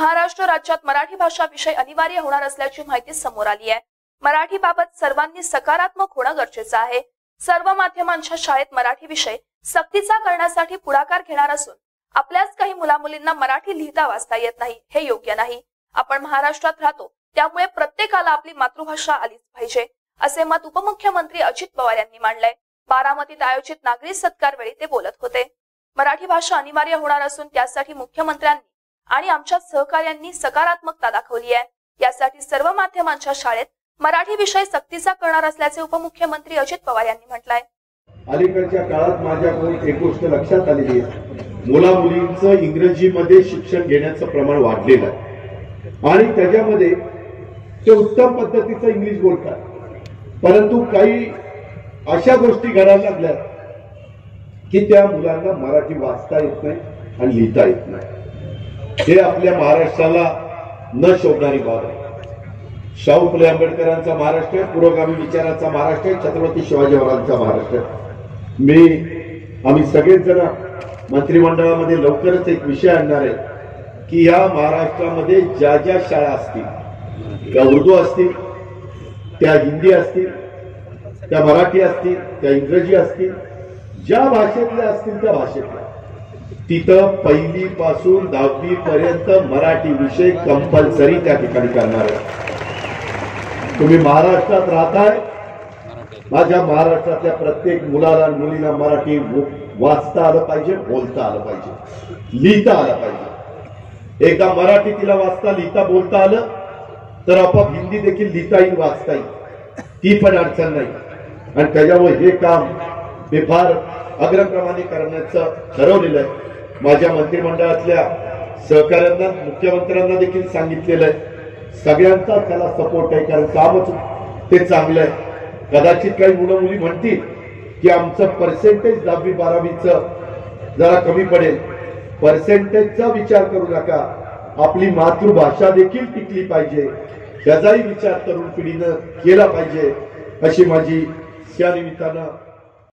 महाराष्ट्र राज्यात मराठी भाषा विषय अनिवार्य होणार असल्याची माहिती समोर आली आहे. मराठी बाबत सर्वांनी सकारात्मक होणं गरजेचं आहे. सर्व माध्यमांच्या शाळेत मराठी विषय सक्तीचा करण्यासाठी पुढाकार घेणार असून आपल्याच काही मुलामुलींना मराठी लिहिता वाचता येत नाही हे योग्य नाही. आपण महाराष्ट्रात राहतो त्यामुळे प्रत्येकाला आपली मातृभाषा आलीच पाहिजे असे मत उपमुख्यमंत्री अजित पवार यांनी मांडलंय. बारामतीत आयोजित नागरी सत्कार वेळी ते बोलत होते. मराठी भाषा अनिवार्य होणार असून त्यासाठी मुख्यमंत्र्यांनी आणि आमच्या सहकार्यांनी सकारात्मकता दाखवली आहे. यासाठी सर्व माध्यमांच्या शाळेत मराठी विषय सक्तीचा करणार असल्याचे उपमुख्यमंत्री अजित पवार यांनी म्हटलंय. अलीकडच्या काळात माझ्याकडून एक गोष्ट लक्षात आलेली आहे. मुला मुलींचं इंग्रजीमध्ये शिक्षण घेण्याचं प्रमाण वाढलेलं आहे. आणि त्याच्यामध्ये ते उत्तम पद्धतीचं इंग्लिश बोलतात. परंतु काही अशा गोष्टी घडायला लागल्या की त्या मुलांना मराठी वाचता येत नाही आणि लिहिता येत नाही. हे आपल्या महाराष्ट्राला न शोभणारी बाब आहे. शाहू फुले आंबेडकरांचा महाराष्ट्र आहे पुरोगामी विचाराचा महाराष्ट्र आहे छत्रपती शिवाजी महाराजांचा महाराष्ट्र मी आम्ही सगळेच जण मंत्रिमंडळामध्ये लवकरच एक विषय आणणार आहे की या महाराष्ट्रामध्ये ज्या ज्या शाळा असतील त्या उर्दू असतील त्या हिंदी असतील त्या मराठी असतील त्या इंग्रजी असतील ज्या भाषेतल्या असतील त्या भाषेतल्या. तिथं पहिली पासून दहावी पर्यंत मराठी विषय कंपल्सरी त्या ठिकाणी करणार आहे. तुम्ही महाराष्ट्रात राहताय? माझ्या महाराष्ट्रातल्या प्रत्येक मुलाला आणि मुलीला मराठी वाचता आलं पाहिजे बोलता आलं पाहिजे लिहिता आलं पाहिजे. एकदा मराठी तिला वाचता लिहिता बोलता आलं तर आपाप हिंदी देखील लिहिता येईल वाचता येईल ती पण अडचण नाही. आणि त्याच्यामुळे हे काम बेफार अग्रक्रमाने करण्याचं ठरवलेलं आहे. माझ्या मंत्रिमंडळातल्या सहकाऱ्यांना मुख्यमंत्र्यांना देखील सांगितलेलं आहे. सगळ्यांचा त्याला सपोर्ट आहे कारण कामच ते चांगलं आहे. कदाचित काही मुलं मुली म्हणतील की आमचं पर्सेंटेज दहावी बारावीचं जरा कमी पडेल. पर्सेंटेजचा विचार करू नका. आपली मातृभाषा देखील टिकली पाहिजे. त्याचाही विचार तरुण पिढीनं केला पाहिजे अशी माझी त्या निमित्तानं